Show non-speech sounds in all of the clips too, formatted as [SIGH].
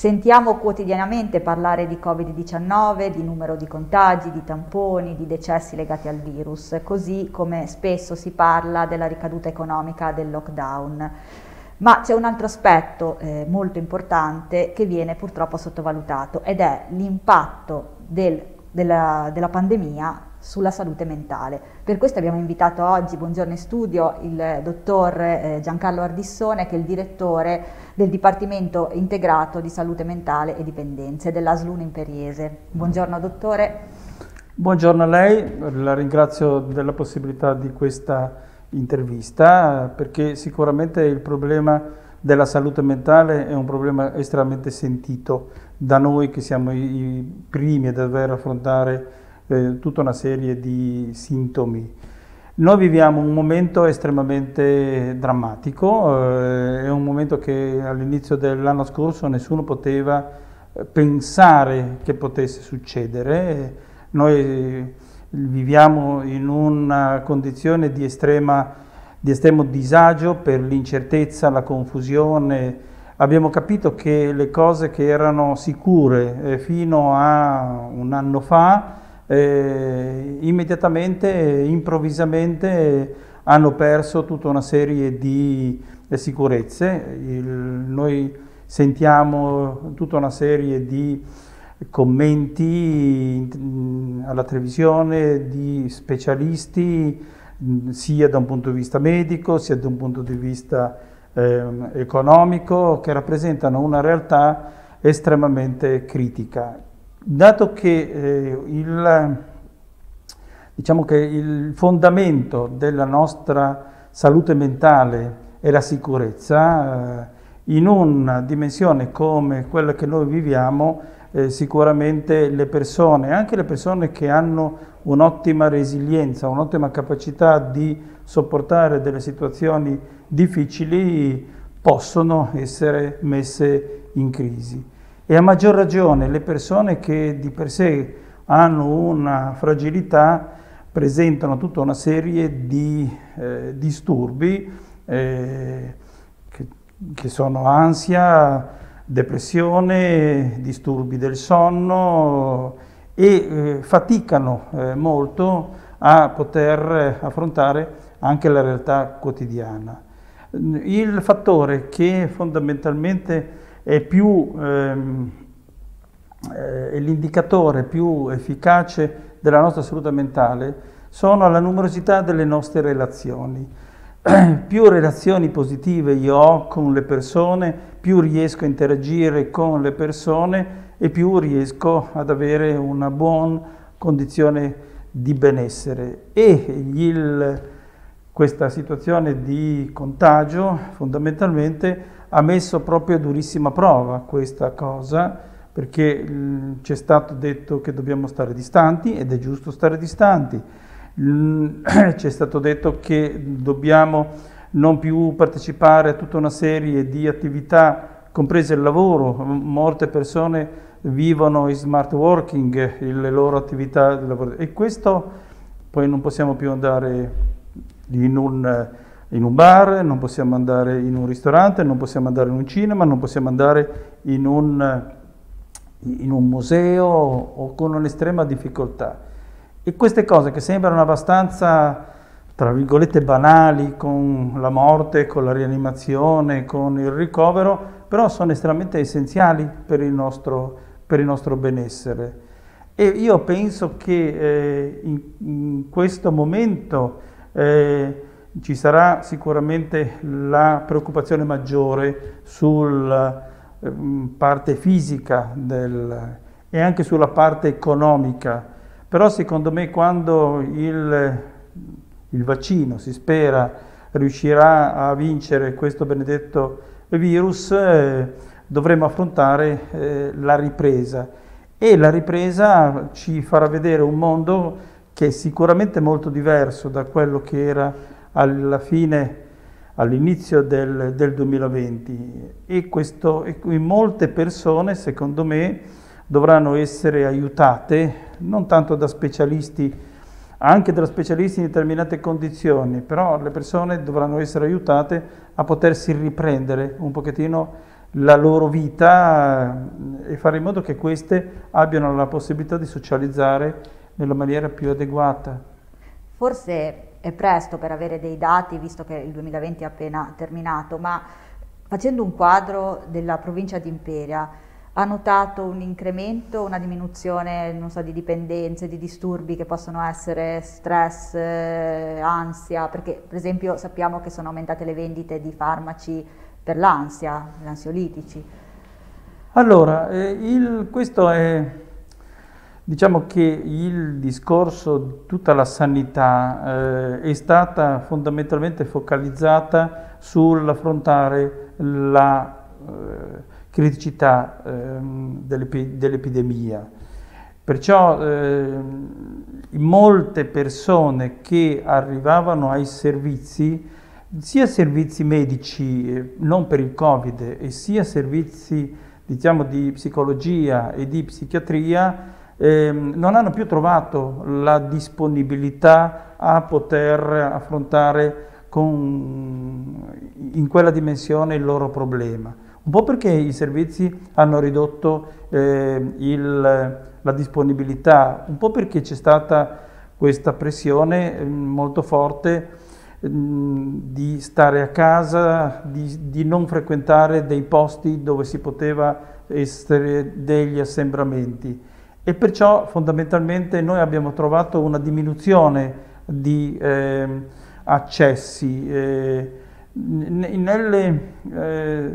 Sentiamo quotidianamente parlare di Covid-19, di numero di contagi, di tamponi, di decessi legati al virus, così come spesso si parla della ricaduta economica del lockdown. Ma c'è un altro aspetto eh, molto importante che viene purtroppo sottovalutato ed è l'impatto del, della, della pandemia sulla salute mentale. Per questo abbiamo invitato oggi, buongiorno in studio, il dottor eh, Giancarlo Ardissone che è il direttore del Dipartimento Integrato di Salute Mentale e Dipendenze dell'Aslun Imperiese. Buongiorno dottore. Buongiorno a lei, la ringrazio della possibilità di questa intervista perché sicuramente il problema della salute mentale è un problema estremamente sentito da noi che siamo i primi a dover affrontare eh, tutta una serie di sintomi. Noi viviamo un momento estremamente drammatico, eh, è un momento che all'inizio dell'anno scorso nessuno poteva eh, pensare che potesse succedere. Noi viviamo in una condizione di, estrema, di estremo disagio per l'incertezza, la confusione. Abbiamo capito che le cose che erano sicure eh, fino a un anno fa eh, immediatamente, improvvisamente hanno perso tutta una serie di sicurezze. Il, noi sentiamo tutta una serie di commenti alla televisione di specialisti sia da un punto di vista medico sia da un punto di vista eh, economico che rappresentano una realtà estremamente critica dato che, eh, il, diciamo che il fondamento della nostra salute mentale è la sicurezza, eh, in una dimensione come quella che noi viviamo, eh, sicuramente le persone, anche le persone che hanno un'ottima resilienza, un'ottima capacità di sopportare delle situazioni difficili, possono essere messe in crisi. E a maggior ragione le persone che di per sé hanno una fragilità presentano tutta una serie di eh, disturbi eh, che, che, sono ansia, depressione, disturbi del sonno e eh, faticano eh, molto a poter affrontare anche la realtà quotidiana. Il fattore che fondamentalmente è più ehm, è l'indicatore più efficace della nostra salute mentale sono la numerosità delle nostre relazioni. [CLEARS THROAT] più relazioni positive io ho con le persone, più riesco a interagire con le persone e più riesco ad avere una buona condizione di benessere. E il, questa situazione di contagio fondamentalmente ha messo proprio a durissima prova questa cosa perché mm, ci è stato detto che dobbiamo stare distanti ed è giusto stare distanti, mm, [CLEARS THROAT] ci è stato detto che dobbiamo non più partecipare a tutta una serie di attività, comprese il lavoro, molte persone vivono in smart working, le loro attività di lavoro. E questo poi non possiamo più andare in un in un bar, non possiamo andare in un ristorante, non possiamo andare in un cinema, non possiamo andare in un, in un museo o con un'estrema difficoltà. E queste cose che sembrano abbastanza, tra virgolette, banali, con la morte, con la rianimazione, con il ricovero, però sono estremamente essenziali per il nostro, per il nostro benessere. E io penso che eh, in, in, questo momento eh, ci sarà sicuramente la preoccupazione maggiore sulla ehm, parte fisica del, e anche sulla parte economica, però secondo me quando il, il vaccino si spera riuscirà a vincere questo benedetto virus, eh, dovremo affrontare eh, la ripresa. E la ripresa ci farà vedere un mondo che è sicuramente molto diverso da quello che era alla fine, all'inizio del, del 2020 e, questo, e molte persone, secondo me, dovranno essere aiutate non tanto da specialisti, anche da specialisti in determinate condizioni, però le persone dovranno essere aiutate a potersi riprendere un pochettino la loro vita eh, e fare in modo che queste abbiano la possibilità di socializzare nella maniera più adeguata. Forse è presto per avere dei dati, visto che il 2020 è appena terminato, ma facendo un quadro della provincia di Imperia, ha notato un incremento, una diminuzione so, di dipendenze, di disturbi che possono essere stress, eh, ansia, perché per esempio sappiamo che sono aumentate le vendite di farmaci per l'ansia, gli ansiolitici. Allora, eh, il, questo è, diciamo che il discorso di tutta la sanità eh, è stata fondamentalmente focalizzata sull'affrontare la eh, criticità ehm, dell'epidemia. Perciò eh, molte persone che arrivavano ai servizi, sia servizi medici eh, non per il Covid e sia servizi diciamo, di psicologia e di psichiatria, eh, non hanno più trovato la disponibilità a poter affrontare con, in quella dimensione il loro problema. Un po' perché i servizi hanno ridotto eh, il, la disponibilità, un po' perché c'è stata questa pressione eh, molto forte eh, di stare a casa, di, di, non frequentare dei posti dove si poteva essere degli assembramenti e perciò fondamentalmente noi abbiamo trovato una diminuzione di ehm, accessi. Eh, nelle, eh,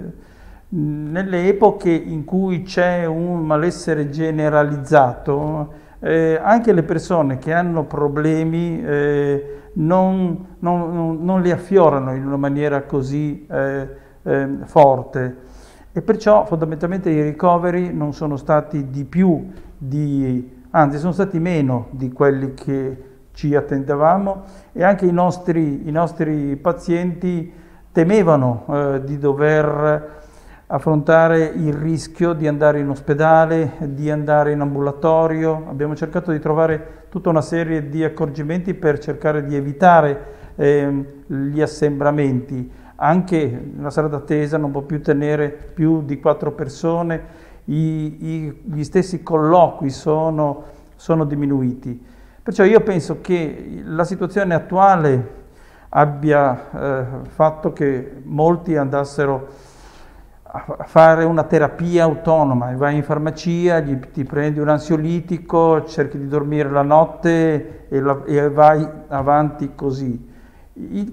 nelle epoche in cui c'è un malessere generalizzato, eh, anche le persone che hanno problemi eh, non, non, non, li affiorano in una maniera così eh, ehm, forte e perciò fondamentalmente i ricoveri non sono stati di più, di, anzi sono stati meno di quelli che ci attendevamo e anche i nostri, i nostri pazienti temevano eh, di dover affrontare il rischio di andare in ospedale, di andare in ambulatorio. Abbiamo cercato di trovare tutta una serie di accorgimenti per cercare di evitare eh, gli assembramenti. Anche la sala d'attesa non può più tenere più di quattro persone, I, i, gli stessi colloqui sono, sono diminuiti. Perciò io penso che la situazione attuale abbia eh, fatto che molti andassero a fare una terapia autonoma, vai in farmacia, gli, ti prendi un ansiolitico, cerchi di dormire la notte e, la, e vai avanti così.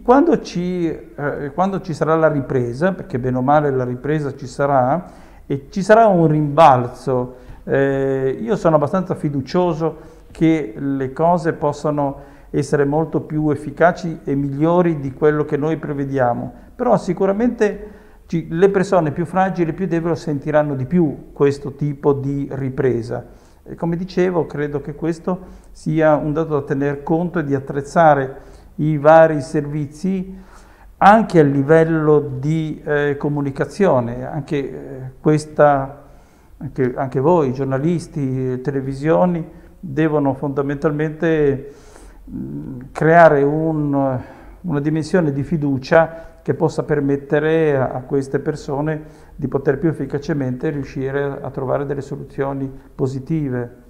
Quando ci, eh, quando ci, sarà la ripresa, perché bene o male la ripresa ci sarà, e ci sarà un rimbalzo, eh, io sono abbastanza fiducioso che le cose possano essere molto più efficaci e migliori di quello che noi prevediamo, però sicuramente le persone più fragili, più deboli sentiranno di più questo tipo di ripresa. E come dicevo, credo che questo sia un dato da tener conto e di attrezzare i vari servizi anche a livello di eh, comunicazione, anche, eh, questa, anche, anche, voi, giornalisti, televisioni, devono fondamentalmente mh, creare un, una dimensione di fiducia che possa permettere a queste persone di poter più efficacemente riuscire a trovare delle soluzioni positive.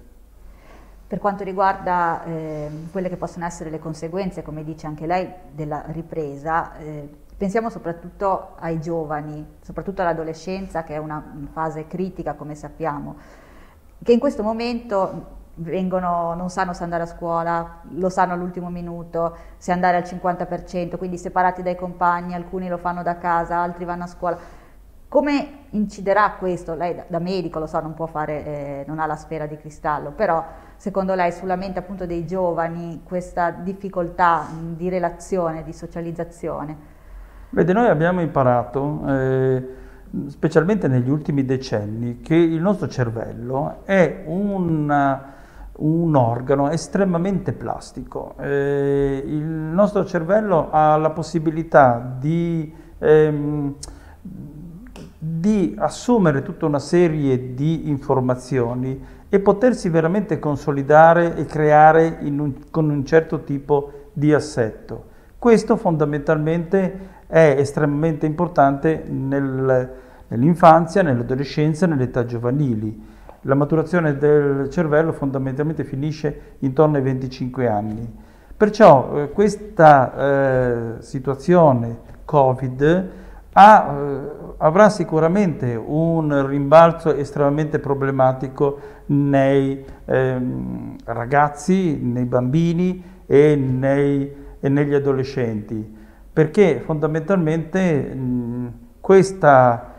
Per quanto riguarda eh, quelle che possono essere le conseguenze, come dice anche lei, della ripresa, eh, pensiamo soprattutto ai giovani, soprattutto all'adolescenza, che è una fase critica, come sappiamo, che in questo momento vengono, non sanno se andare a scuola, lo sanno all'ultimo minuto, se andare al 50%, quindi separati dai compagni, alcuni lo fanno da casa, altri vanno a scuola. Come inciderà questo? Lei da, medico lo so, non può fare, eh, non ha la sfera di cristallo, però secondo lei sulla mente appunto dei giovani questa difficoltà di relazione, di socializzazione? Vede, noi abbiamo imparato, eh, specialmente negli ultimi decenni, che il nostro cervello è un un organo estremamente plastico. Eh, il nostro cervello ha la possibilità di, ehm, di, assumere tutta una serie di informazioni e potersi veramente consolidare e creare un, con un certo tipo di assetto. Questo fondamentalmente è estremamente importante nel, nell'infanzia, nell'adolescenza e nell'età giovanili. La maturazione del cervello fondamentalmente finisce intorno ai 25 anni. Perciò eh, questa eh, situazione Covid ha, eh, avrà sicuramente un rimbalzo estremamente problematico nei ehm, ragazzi, nei bambini e, nei, e, negli adolescenti, perché fondamentalmente mh, questa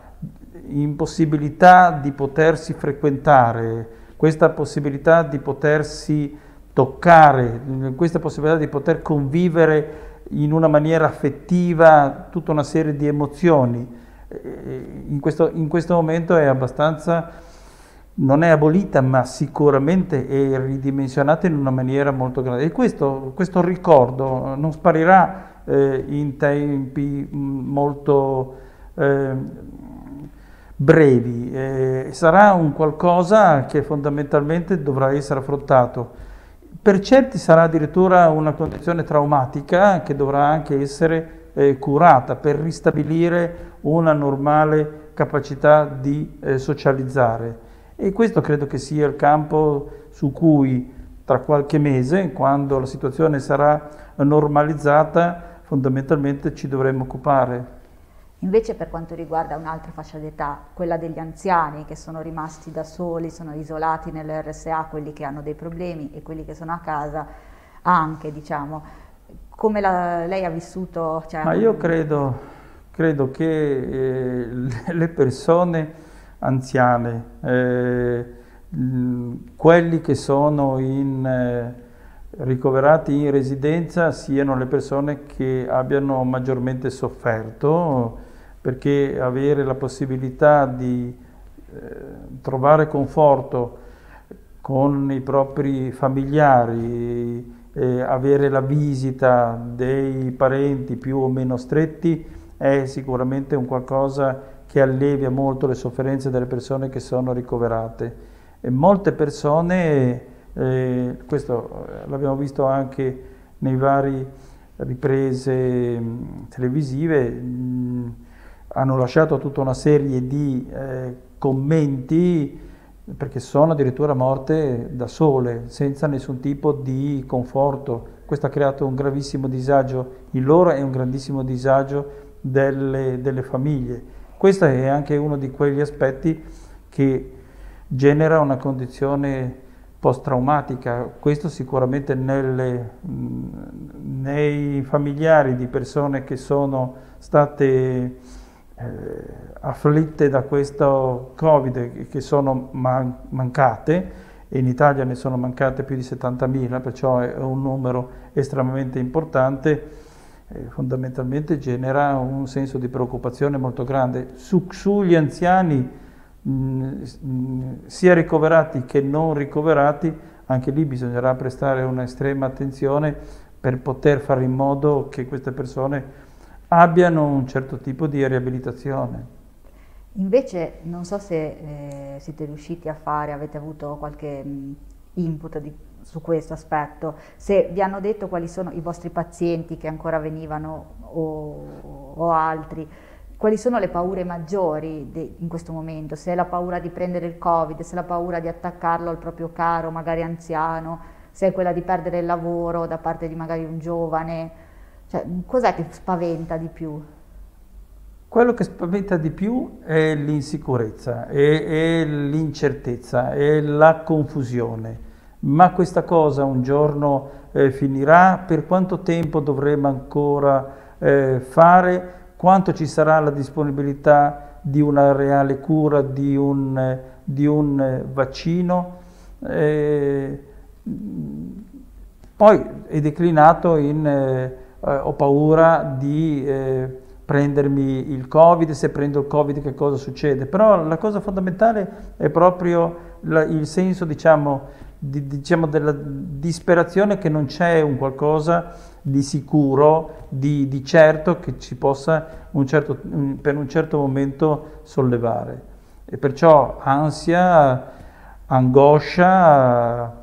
impossibilità di potersi frequentare, questa possibilità di potersi toccare, questa possibilità di poter convivere in una maniera affettiva tutta una serie di emozioni, in questo, in questo momento è abbastanza, non è abolita, ma sicuramente è ridimensionata in una maniera molto grande. E questo, questo ricordo non sparirà eh, in tempi molto eh, brevi, eh, sarà un qualcosa che fondamentalmente dovrà essere affrontato. Per certi sarà addirittura una condizione traumatica che dovrà anche essere eh, curata per ristabilire una normale capacità di eh, socializzare. E questo credo che sia il campo su cui tra qualche mese, quando la situazione sarà normalizzata, fondamentalmente ci dovremo occupare. Invece per quanto riguarda un'altra fascia d'età, quella degli anziani che sono rimasti da soli, sono isolati nell'RSA, quelli che hanno dei problemi e quelli che sono a casa, anche diciamo, come la, lei ha vissuto? Cioè, Ma io credo, credo che eh, le persone anziane, eh, quelli che sono in, eh, ricoverati in residenza siano le persone che abbiano maggiormente sofferto perché avere la possibilità di eh, trovare conforto con i propri familiari, eh, avere la visita dei parenti più o meno stretti è sicuramente un qualcosa che allevia molto le sofferenze delle persone che sono ricoverate. E molte persone, eh, questo eh, l'abbiamo visto anche nei vari riprese mh, televisive, mh, hanno lasciato tutta una serie di eh, commenti perché sono addirittura morte da sole, senza nessun tipo di conforto. Questo ha creato un gravissimo disagio in loro e un grandissimo disagio delle, delle famiglie. Questo è anche uno di quegli aspetti che genera una condizione post-traumatica. Questo sicuramente nelle, nei familiari di persone che sono state afflitte da questo Covid che sono man- mancate, e in Italia ne sono mancate più di 70.000, perciò è un numero estremamente importante, eh, fondamentalmente genera un senso di preoccupazione molto grande. Su, sugli anziani, mh, sia ricoverati che non ricoverati, anche lì bisognerà prestare un'estrema attenzione per poter fare in modo che queste persone abbiano un certo tipo di riabilitazione. Invece non so se eh, siete riusciti a fare, avete avuto qualche mh, input di, su questo aspetto, se vi hanno detto quali sono i vostri pazienti che ancora venivano o, o altri, quali sono le paure maggiori de, in questo momento, se è la paura di prendere il Covid, se è la paura di attaccarlo al proprio caro, magari anziano, se è quella di perdere il lavoro da parte di magari un giovane, cioè, cos'è che spaventa di più? Quello che spaventa di più è l'insicurezza, è, è l'incertezza, è la confusione. Ma questa cosa un giorno eh, finirà? Per quanto tempo dovremo ancora eh, fare? Quanto ci sarà la disponibilità di una reale cura, di un, di un vaccino? Eh, poi è declinato in eh, ho paura di eh, prendermi il Covid, se prendo il Covid che cosa succede? Però la cosa fondamentale è proprio la, il senso, diciamo, di, diciamo, della disperazione che non c'è un qualcosa di sicuro, di, di certo che ci possa un certo, per un certo momento sollevare. E perciò ansia, angoscia,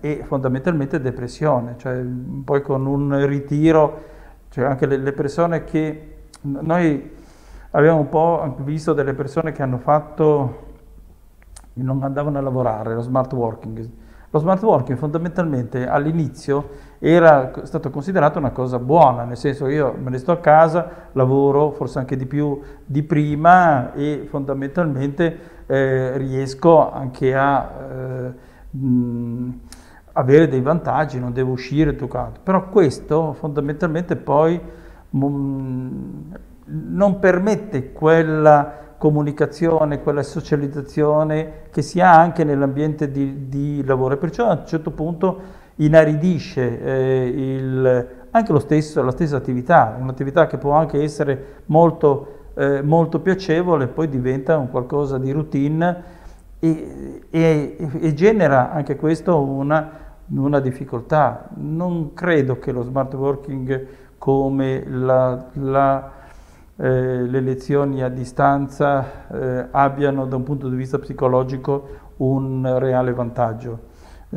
e fondamentalmente depressione, cioè poi con un ritiro, cioè anche le, le persone che noi abbiamo un po' visto delle persone che hanno fatto, non andavano a lavorare, lo smart working. Lo smart working fondamentalmente all'inizio era stato considerato una cosa buona, nel senso io me ne sto a casa, lavoro forse anche di più di prima e fondamentalmente eh, riesco anche a eh, mh, avere dei vantaggi, non devo uscire toccato. Però questo fondamentalmente poi mh, non permette quella comunicazione, quella socializzazione che si ha anche nell'ambiente di, di lavoro. E perciò a un certo punto inaridisce eh, il, anche stesso, la stessa attività, un'attività che può anche essere molto, eh, molto piacevole, poi diventa un qualcosa di routine e, e, e genera anche questo una, una, difficoltà. Non credo che lo smart working come la, la, eh, le lezioni a distanza eh, abbiano da un punto di vista psicologico un reale vantaggio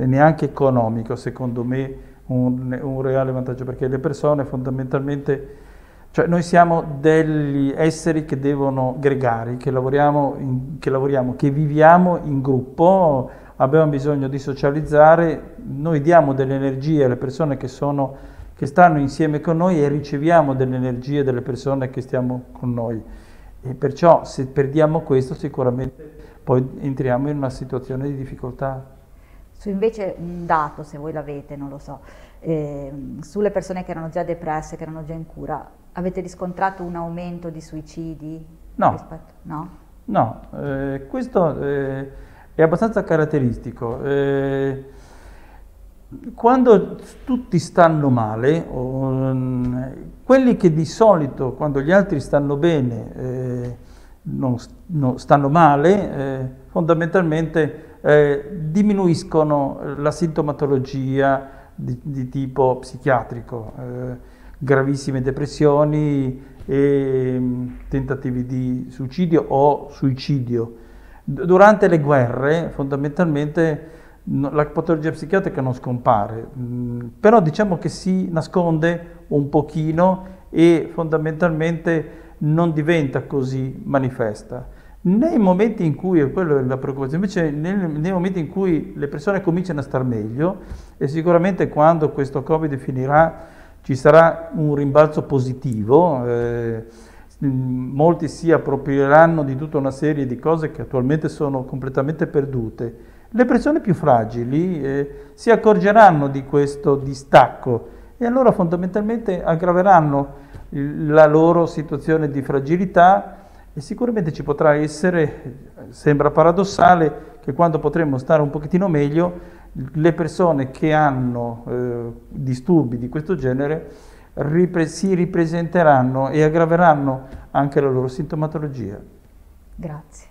neanche economico, secondo me, un, un, reale vantaggio, perché le persone fondamentalmente, cioè noi siamo degli esseri che devono gregari, che lavoriamo, in, che, lavoriamo che viviamo in gruppo, abbiamo bisogno di socializzare, noi diamo delle energie alle persone che, sono, che stanno insieme con noi e riceviamo delle energie dalle persone che stiamo con noi. E perciò se perdiamo questo sicuramente poi entriamo in una situazione di difficoltà. Su invece un dato, se voi l'avete, non lo so, eh, sulle persone che erano già depresse, che erano già in cura, avete riscontrato un aumento di suicidi? No. Rispetto? No? No, eh, questo eh, è abbastanza caratteristico. Eh, quando tutti stanno male, o, quelli che di solito quando gli altri stanno bene eh, non, non, stanno male, eh, fondamentalmente eh, diminuiscono la sintomatologia di, di tipo psichiatrico, gravissime depressioni e mm, tentativi di suicidio o suicidio. Durante le guerre fondamentalmente la patologia psichiatrica non scompare, mm, però diciamo che si nasconde un pochino e fondamentalmente non diventa così manifesta. Nei momenti in cui, e quello è la preoccupazione, invece nei, nei, momenti in cui le persone cominciano a star meglio, e sicuramente quando questo Covid finirà ci sarà un rimbalzo positivo, eh, molti si approprieranno di tutta una serie di cose che attualmente sono completamente perdute. Le persone più fragili eh, si accorgeranno di questo distacco e allora fondamentalmente aggraveranno la loro situazione di fragilità e sicuramente ci potrà essere, sembra paradossale, che quando potremo stare un pochettino meglio, le persone che hanno eh, disturbi di questo genere ripre- si ripresenteranno e aggraveranno anche la loro sintomatologia. Grazie.